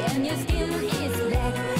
and your skin is black.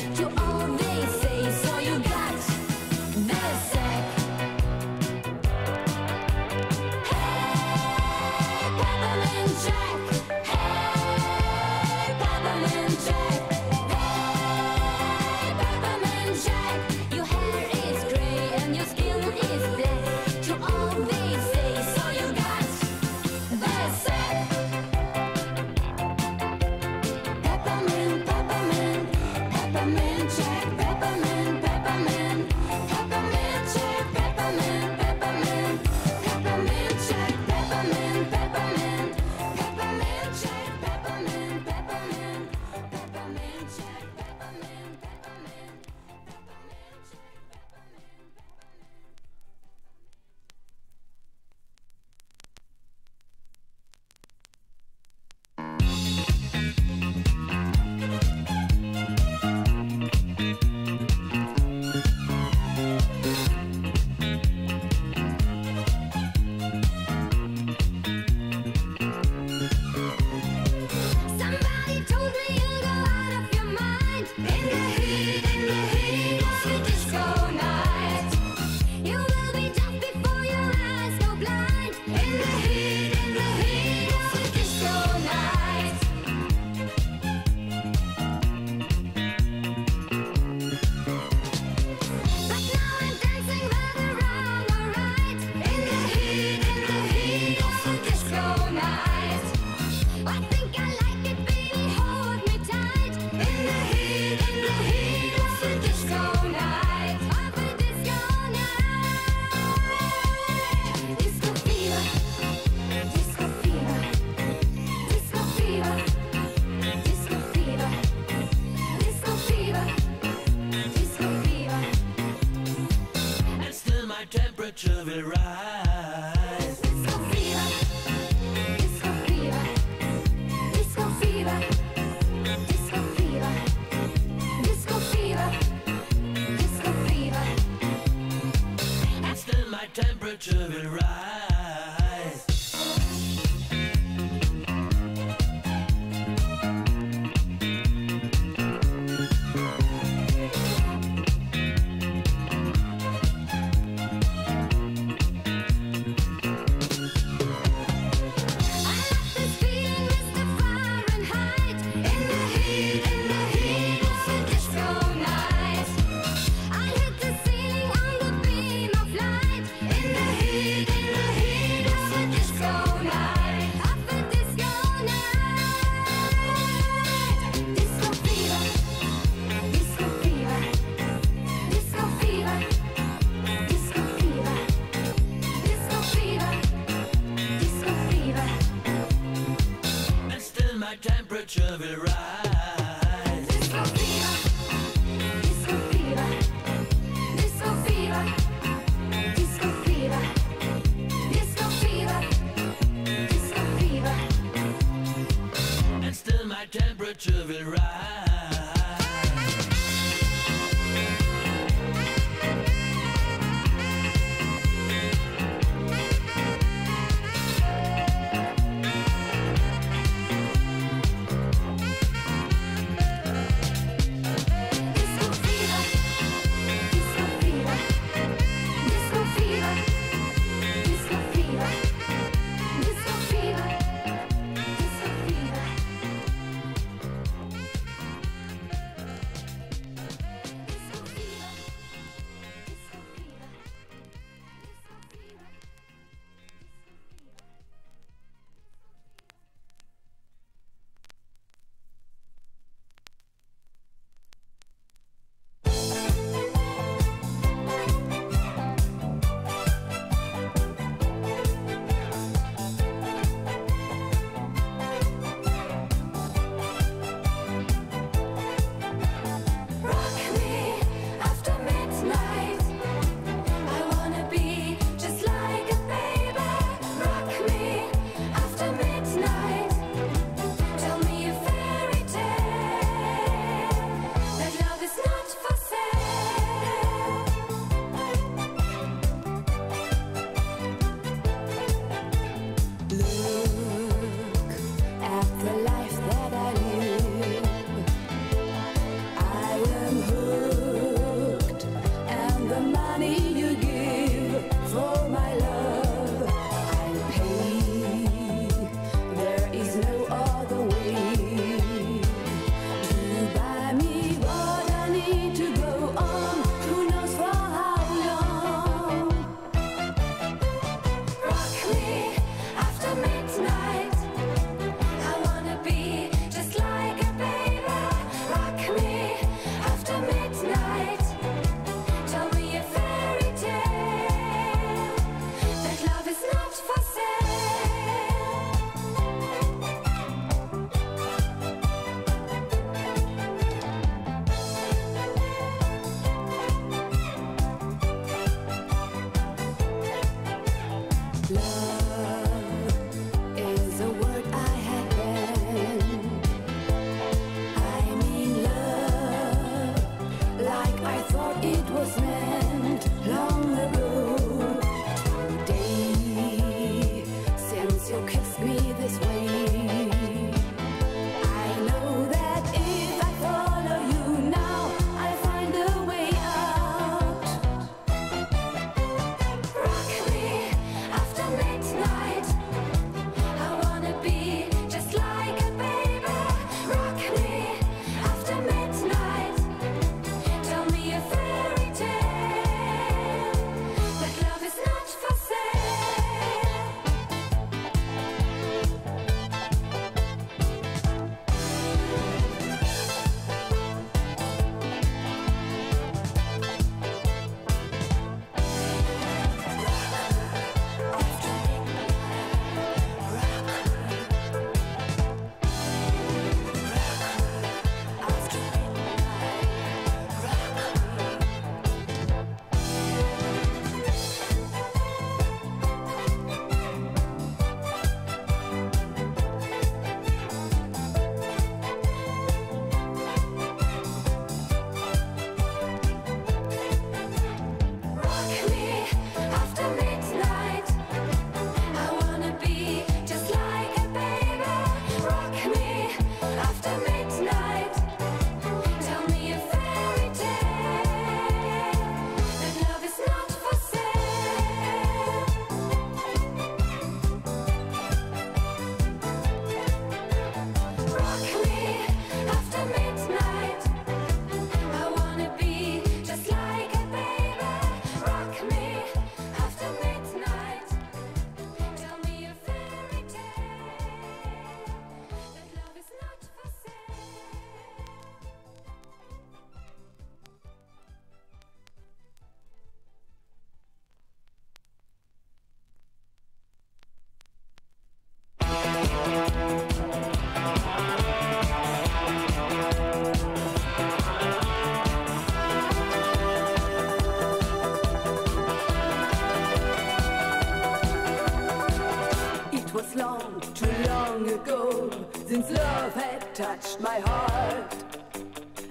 was long, too long ago Since love had touched my heart.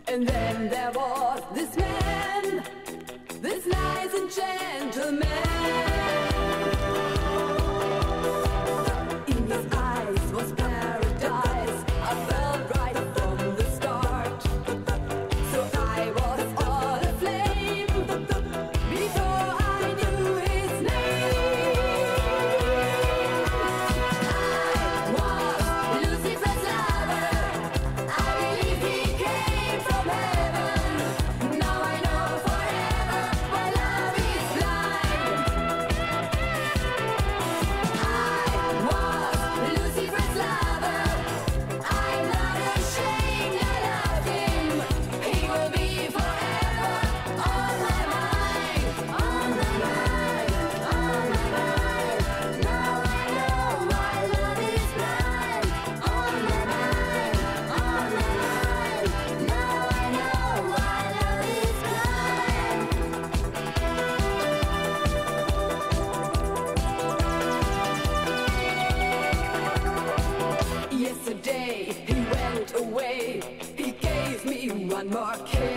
And then there was this man This nice and gentleman. Marquette.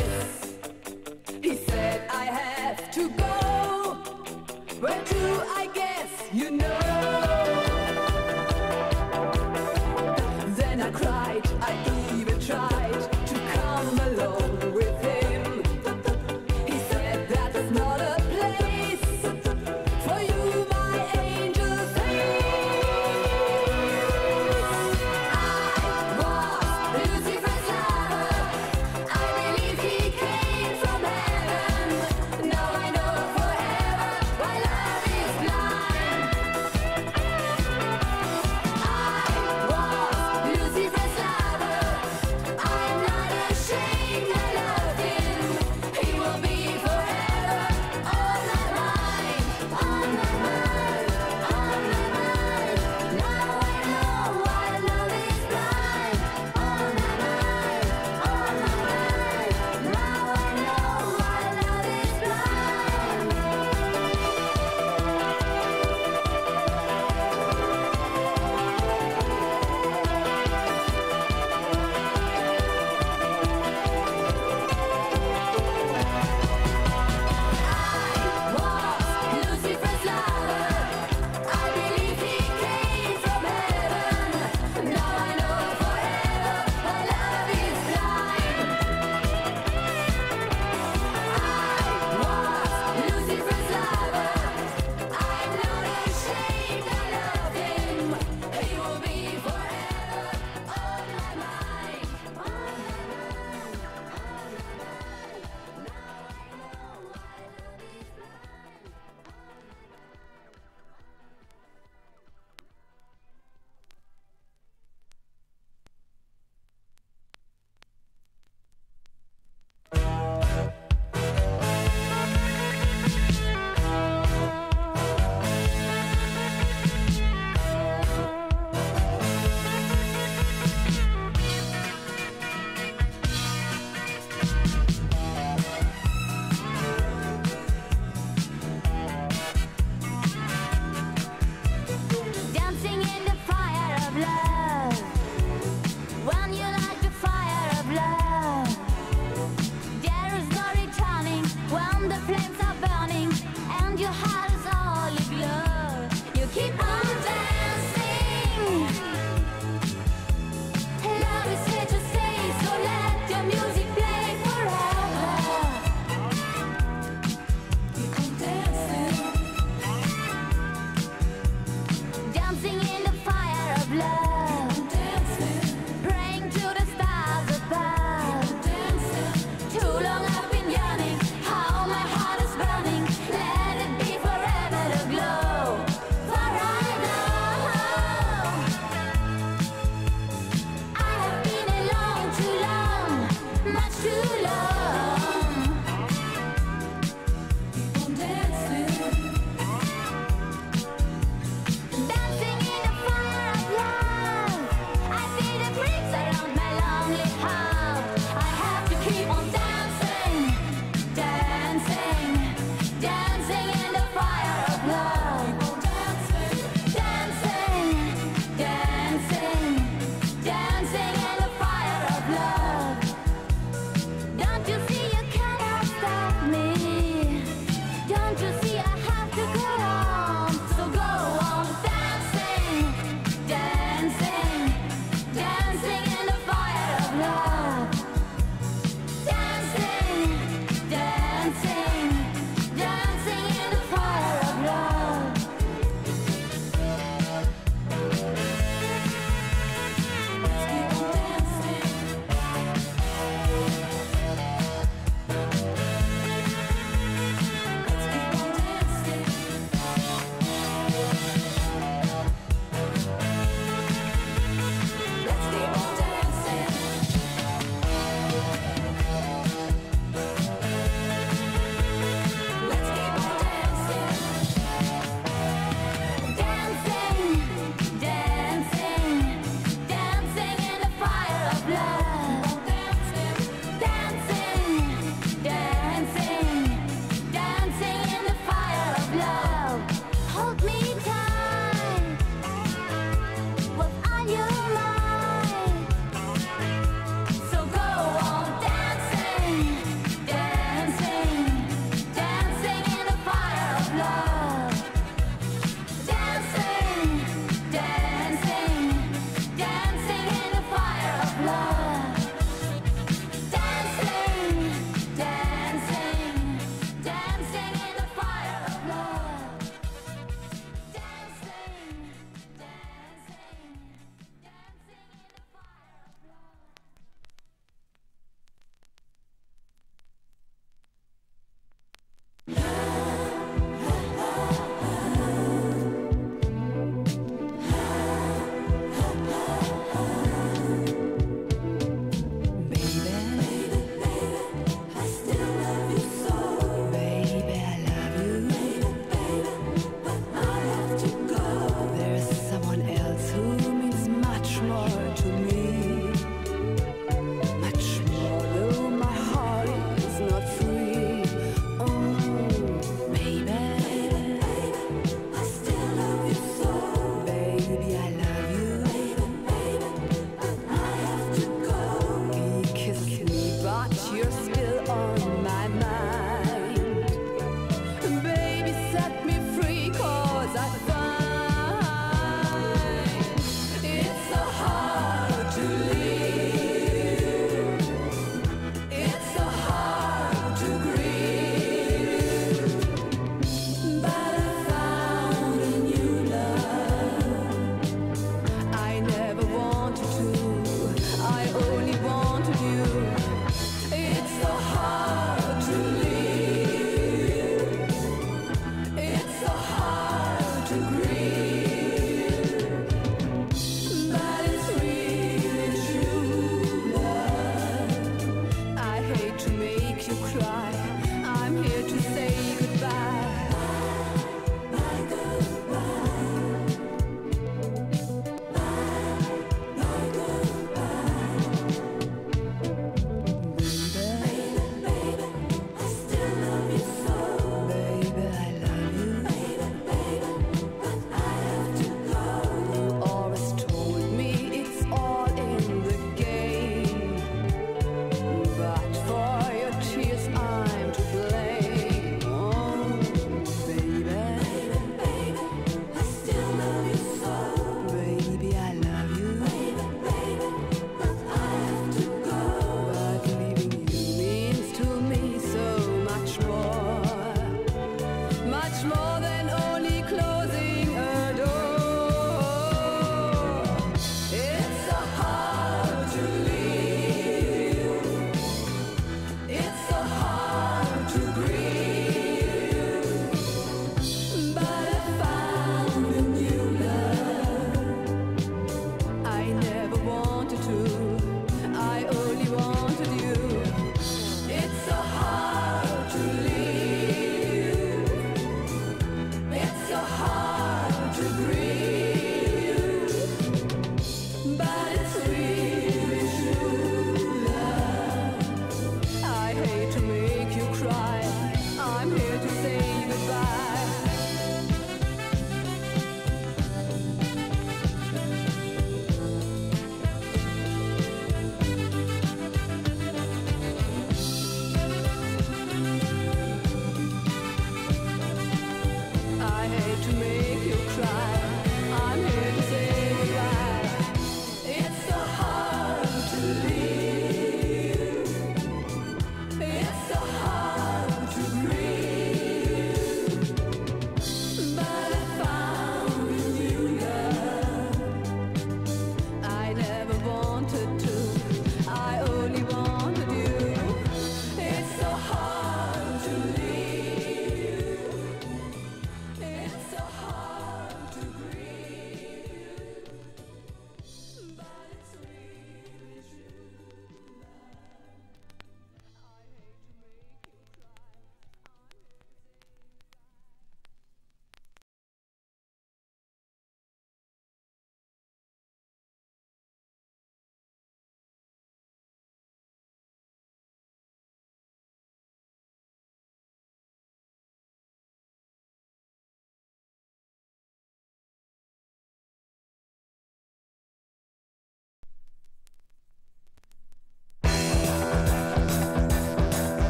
to say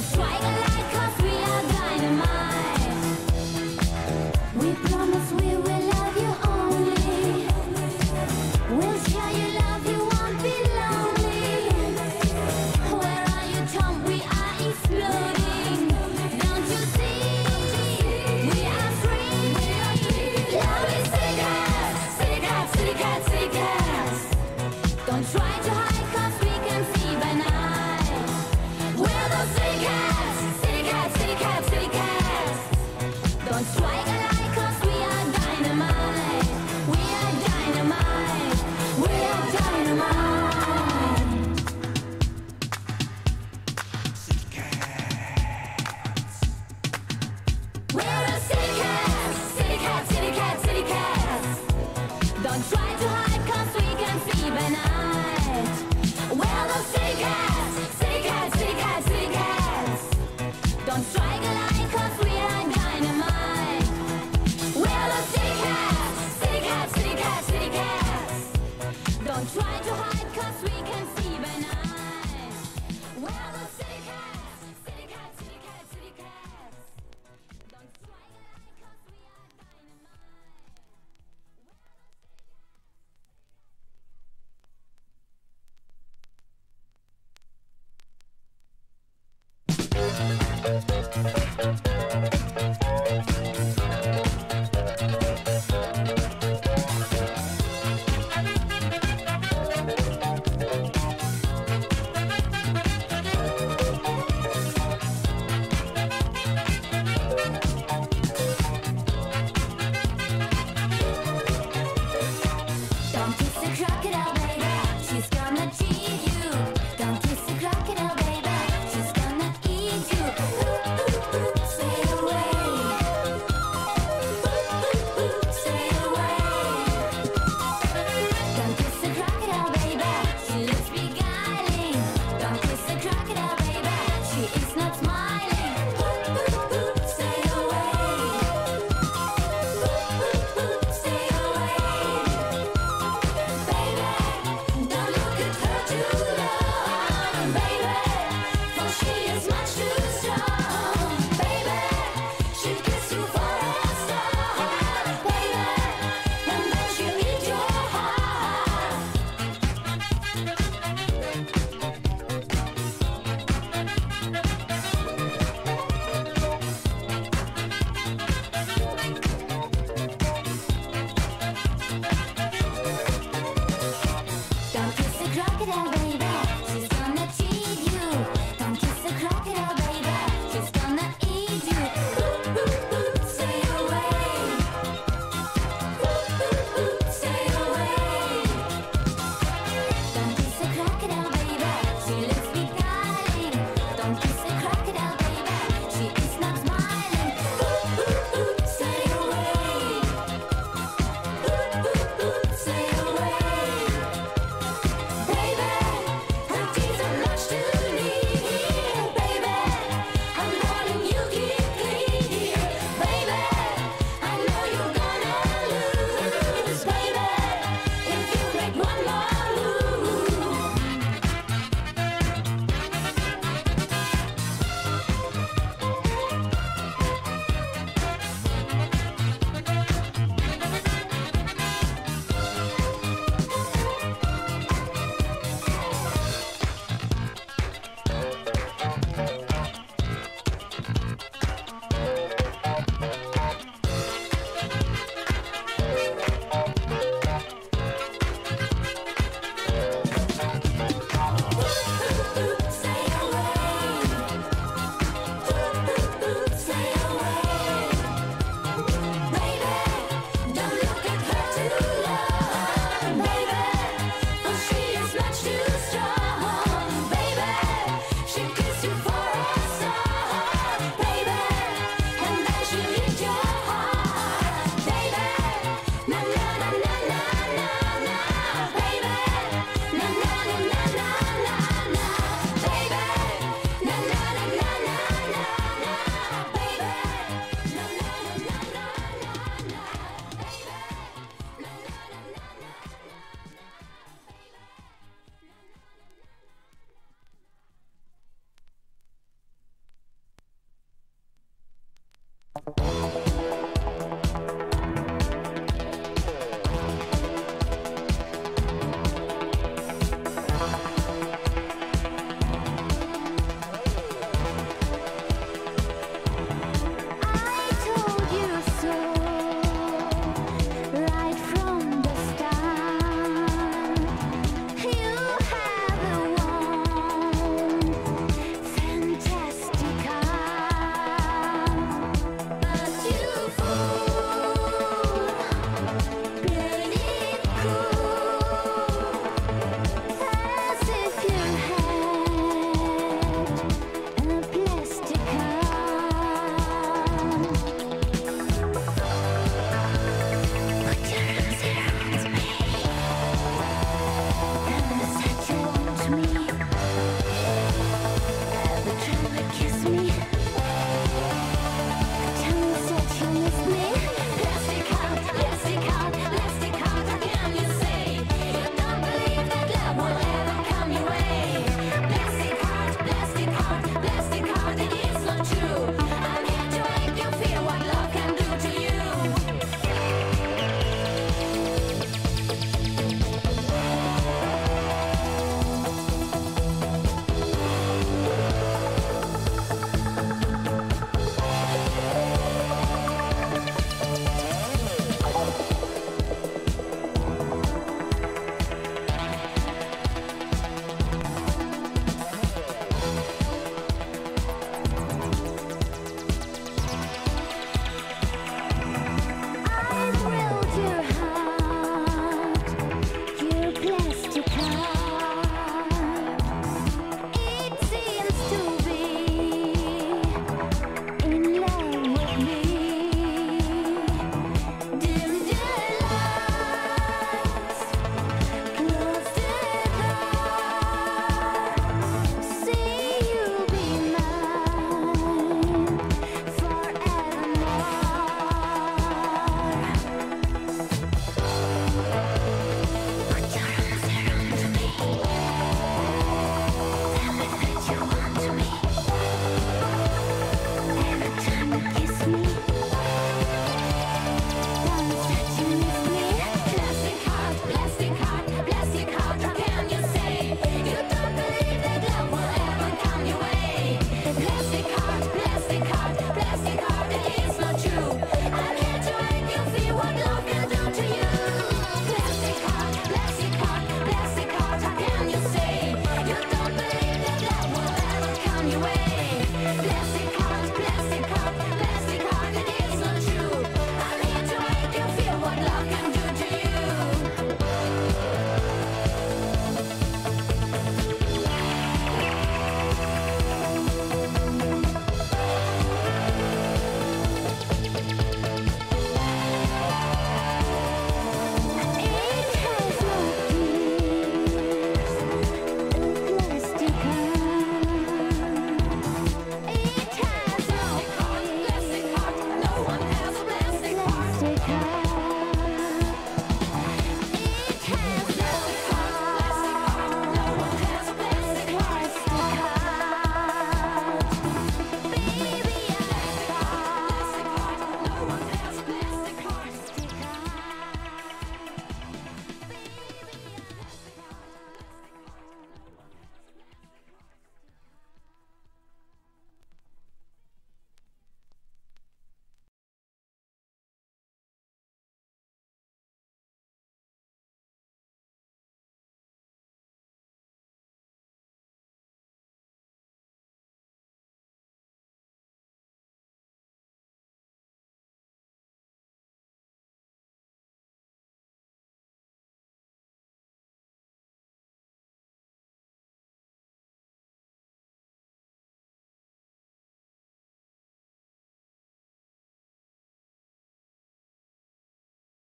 Don't